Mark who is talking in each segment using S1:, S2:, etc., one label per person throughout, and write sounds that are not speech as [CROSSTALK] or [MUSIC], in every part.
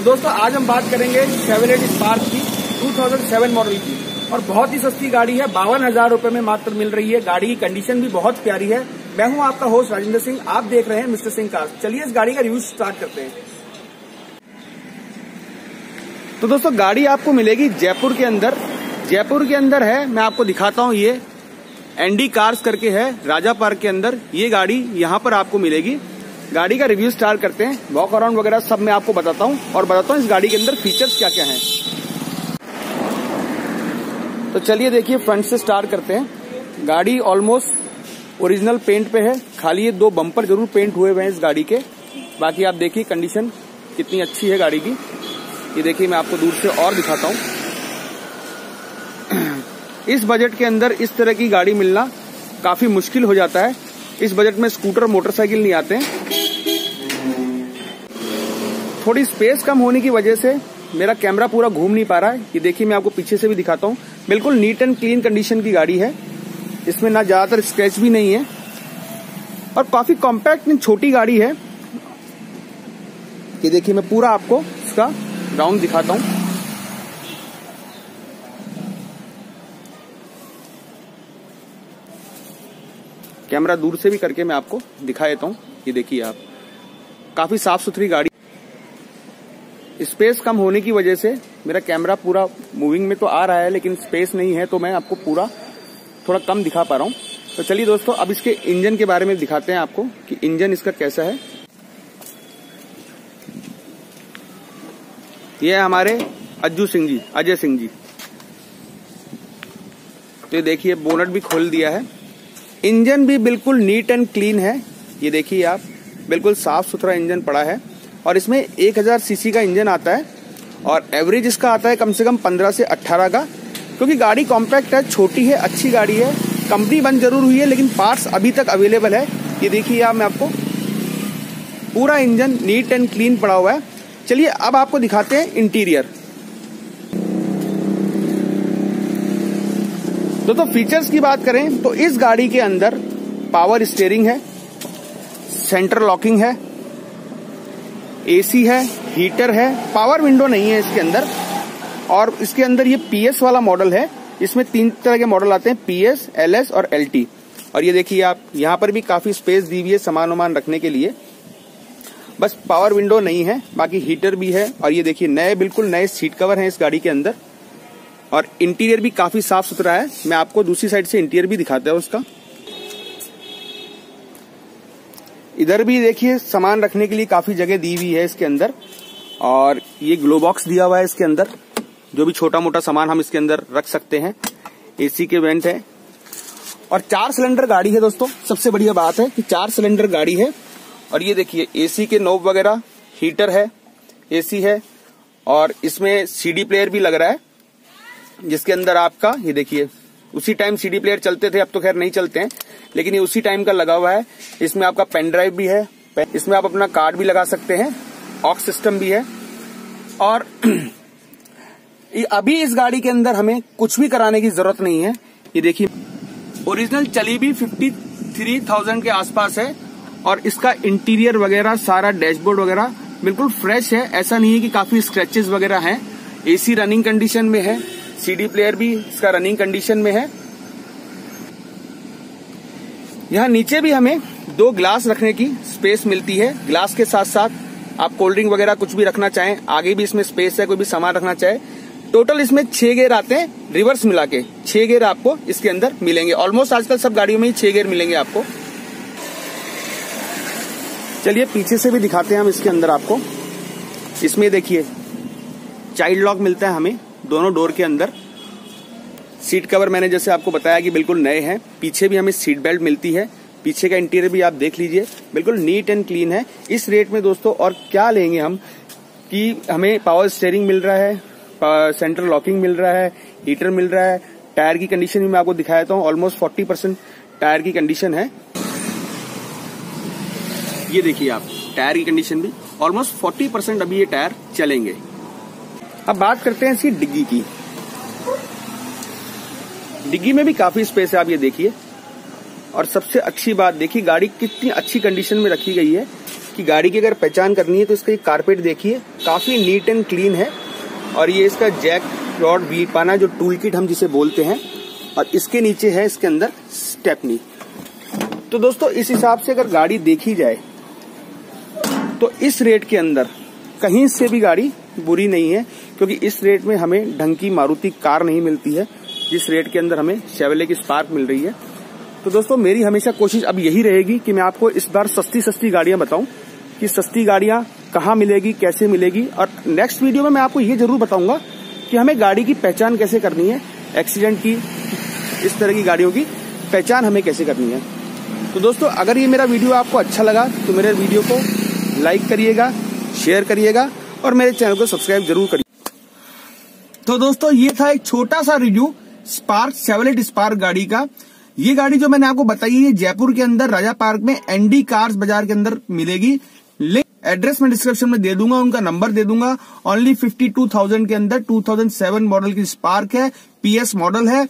S1: तो दोस्तों, आज हम बात करेंगे शेवलेट स्पार्क की 2007 मॉडल की। और बहुत ही सस्ती गाड़ी है, बावन हज़ार रुपये में मात्र मिल रही है। गाड़ी की कंडीशन भी बहुत प्यारी है। मैं हूँ आपका होस्ट राजेंद्र सिंह, आप देख रहे हैं मिस्टर सिंह कार चलिए इस गाड़ी का रिव्यू स्टार्ट करते हैं। तो दोस्तों, गाड़ी आपको मिलेगी जयपुर के अंदर। जयपुर के अंदर है, मैं आपको दिखाता हूँ ये। एनडी कार्स करके है, राजा पार्क के अंदर। ये गाड़ी यहाँ पर आपको मिलेगी। गाड़ी का रिव्यू स्टार्ट करते हैं। वॉक अराउंड वगैरह सब मैं आपको बताता हूँ और बताता हूँ इस गाड़ी के अंदर फीचर्स क्या क्या हैं। तो चलिए देखिए फ्रंट से स्टार्ट करते हैं। गाड़ी ऑलमोस्ट ओरिजिनल पेंट पे है। खाली ये दो बम्पर ज़रूर पेंट हुए हुए हैं इस गाड़ी के। बाकी आप देखिए कंडीशन कितनी अच्छी है गाड़ी की। ये देखिए, मैं आपको दूर से और दिखाता हूँ। [CLEARS THROAT] इस बजट के अंदर इस तरह की गाड़ी मिलना काफ़ी मुश्किल हो जाता है। इस बजट में स्कूटर मोटरसाइकिल नहीं आते हैं। थोड़ी स्पेस कम होने की वजह से मेरा कैमरा पूरा घूम नहीं पा रहा है। ये देखिए, मैं आपको पीछे से भी दिखाता हूँ। बिल्कुल नीट एंड क्लीन कंडीशन की गाड़ी है। इसमें ना ज़्यादातर स्क्रैच भी नहीं है। और काफ़ी कॉम्पैक्ट छोटी गाड़ी है। ये देखिए, मैं पूरा आपको इसका राउंड दिखाता हूँ। कैमरा दूर से भी करके मैं आपको दिखा देता हूँ। ये देखिए आप। काफ़ी साफ़ सुथरी गाड़ी स्पेस कम होने की वजह से मेरा कैमरा पूरा मूविंग में तो आ रहा है, लेकिन स्पेस नहीं है तो मैं आपको पूरा थोड़ा कम दिखा पा रहा हूँ। तो चलिए दोस्तों, अब इसके इंजन के बारे में दिखाते हैं आपको कि इंजन इसका कैसा है। ये है हमारे अज्जू सिंह जी, अजय सिंह जी। तो ये देखिए, बोनट भी खोल दिया है। इंजन भी बिल्कुल नीट एंड क्लीन है। ये देखिए आप, बिल्कुल साफ़ सुथरा इंजन पड़ा है। और इसमें 1000 सीसी का इंजन आता है और एवरेज इसका आता है कम से कम 15 से 18 का, क्योंकि गाड़ी कॉम्पैक्ट है, छोटी है, अच्छी गाड़ी है कंपनी बंद ज़रूर हुई है, लेकिन पार्ट्स अभी तक अवेलेबल है। ये देखिए आप, मैं आपको पूरा इंजन नीट एंड क्लीन पड़ा हुआ है। चलिए, अब आपको दिखाते हैं इंटीरियर तो तो फीचर्स की बात करें तो इस गाड़ी के अंदर पावर स्टेयरिंग है सेंटर लॉकिंग है एसी है, हीटर है, पावर विंडो नहीं है इसके अंदर। और इसके अंदर ये पीएस वाला मॉडल है, इसमें तीन तरह के मॉडल आते हैं, पीएस, एलएस और एलटी। और ये देखिए आप, यहाँ पर भी काफ़ी स्पेस दी हुई है सामान वामान रखने के लिए। बस पावर विंडो नहीं है, बाकी हीटर भी है। और ये देखिए, नए, बिल्कुल नए सीट कवर हैं इस गाड़ी के अंदर। और इंटीरियर भी काफ़ी साफ़ सुथरा है। मैं आपको दूसरी साइड से इंटीरियर भी दिखाता हूँ उसका। इधर भी देखिए, सामान रखने के लिए काफ़ी जगह दी हुई है इसके अंदर। और ये ग्लो बॉक्स दिया हुआ है इसके अंदर। जो भी छोटा मोटा सामान हम इसके अंदर रख सकते हैं। एसी के वेंट है। और चार सिलेंडर गाड़ी है दोस्तों। सबसे बढ़िया बात है कि चार सिलेंडर गाड़ी है। और ये देखिए, एसी के नोब वगैरह, हीटर है, एसी है। और इसमें सीडी प्लेयर भी लग रहा है। जिसके अंदर आपका, ये देखिए उसी टाइम सीडी प्लेयर चलते थे, अब तो खैर नहीं चलते हैं, लेकिन ये उसी टाइम का लगा हुआ है। इसमें आपका पेन ड्राइव भी है इसमें आप अपना कार्ड भी लगा सकते हैं ऑक्स सिस्टम भी है। और [CLEARS THROAT] अभी इस गाड़ी के अंदर हमें कुछ भी कराने की ज़रूरत नहीं है। ये देखिए ओरिजिनल चली भी फिफ्टी थ्री थाउज़ेंड के आसपास है और इसका इंटीरियर वगैरह, सारा डैशबोर्ड वगैरह बिल्कुल फ्रेश है। ऐसा नहीं है कि काफ़ी स्क्रैचेस वगैरह हैं। एसी रनिंग कंडीशन में है। सीडी प्लेयर भी इसका रनिंग कंडीशन में है। यहाँ नीचे भी हमें दो ग्लास रखने की स्पेस मिलती है। ग्लास के साथ साथ आप कोल्ड ड्रिंक वगैरह कुछ भी रखना चाहें, आगे भी इसमें स्पेस है, कोई भी सामान रखना चाहे। टोटल इसमें छह गेयर आते हैं रिवर्स मिला के। छह गेयर आपको इसके अंदर मिलेंगे। ऑलमोस्ट आजकल सब गाड़ियों में ही छह गेयर मिलेंगे आपको। चलिए, पीछे से भी दिखाते हैं हम इसके अंदर आपको। इसमें देखिए चाइल्ड लॉक मिलता है हमें। दोनों डोर के अंदर। सीट कवर मैंने जैसे आपको बताया कि बिल्कुल नए हैं। पीछे भी हमें सीट बेल्ट मिलती है। पीछे का इंटीरियर भी आप देख लीजिए। बिल्कुल नीट एंड क्लीन है। इस रेट में दोस्तों, और क्या लेंगे हम? कि हमें पावर स्टेयरिंग मिल रहा है सेंट्रल लॉकिंग मिल रहा है, हीटर मिल रहा है। टायर की कंडीशन भी मैं आपको दिखाया था ऑलमोस्ट फोर्टी परसेंट टायर की कंडीशन है। ये देखिए आप, टायर की कंडीशन भी। ऑलमोस्ट फोर्टी परसेंट अभी ये टायर चलेंगे। अब बात करते हैं इसकी डिग्गी की। डिग्गी में भी काफ़ी स्पेस है, आप ये देखिए। और सबसे अच्छी बात देखिए, गाड़ी कितनी अच्छी कंडीशन में रखी गई है कि गाड़ी की अगर पहचान करनी है तो इसका कारपेट देखिए, काफ़ी नीट एंड क्लीन है। और ये इसका जैक रॉड व्हील पाना जो टूल किट हम जिसे बोलते हैं, और इसके नीचे है इसके अंदर स्टेपनी तो दोस्तों, इस हिसाब से अगर गाड़ी देखी जाए तो इस रेट के अंदर कहीं से भी गाड़ी बुरी नहीं है। क्योंकि इस रेट में हमें ढंग की मारुति कार नहीं मिलती है। जिस रेट के अंदर हमें शेवले की स्पार्क मिल रही है। तो दोस्तों, मेरी हमेशा कोशिश अब यही रहेगी कि मैं आपको इस बार सस्ती सस्ती गाड़ियाँ बताऊँ कि सस्ती गाड़ियाँ कहाँ मिलेगी, कैसे मिलेगी। और नेक्स्ट वीडियो में मैं आपको ये ज़रूर बताऊँगा कि हमें गाड़ी की पहचान कैसे करनी है एक्सीडेंट की, इस तरह की गाड़ियों की पहचान हमें कैसे करनी है। तो दोस्तों, अगर ये मेरा वीडियो आपको अच्छा लगा तो मेरे वीडियो को लाइक करिएगा शेयर करिएगा और मेरे चैनल को सब्सक्राइब ज़रूर करिए तो दोस्तों, ये था एक छोटा सा रिव्यू स्पार्क सेवलेट स्पार्क गाड़ी का। ये गाड़ी जो मैंने आपको बताई है जयपुर के अंदर राजा पार्क में एनडी कार्स बाज़ार के अंदर मिलेगी। लिंक एड्रेस में डिस्क्रिप्शन में दे दूँगा, उनका नंबर दे दूँगा। ओनली फिफ्टी टू थाउज़ेंड के अंदर टू थाउज़ेंड सेवन मॉडल की स्पार्क है पीएस मॉडल है।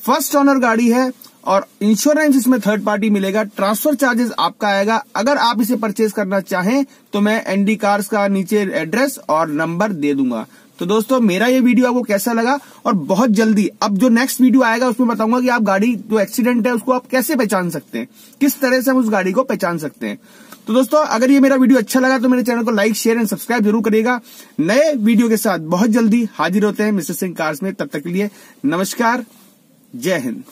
S1: फ़र्स्ट ऑनर गाड़ी है और इंश्योरेंस इसमें थर्ड पार्टी मिलेगा। ट्रांसफ़र चार्जेस आपका आएगा। अगर आप इसे परचेज करना चाहें तो मैं एनडी कार्स का नीचे एड्रेस और नंबर दे दूँगा। तो दोस्तों, मेरा ये वीडियो आपको कैसा लगा? और बहुत जल्दी, अब जो नेक्स्ट वीडियो आएगा, उसमें बताऊँगा कि आप गाड़ी, जो एक्सीडेंट है, उसको आप कैसे पहचान सकते हैं। किस तरह से हम उस गाड़ी को पहचान सकते हैं। तो दोस्तों, अगर ये मेरा वीडियो अच्छा लगा तो मेरे चैनल को लाइक शेयर एंड सब्सक्राइब ज़रूर करिएगा। नए वीडियो के साथ बहुत जल्दी हाजिर होते हैं मिस्टर सिंह कार्स में। तब तक के लिए नमस्कार, जय हिंद।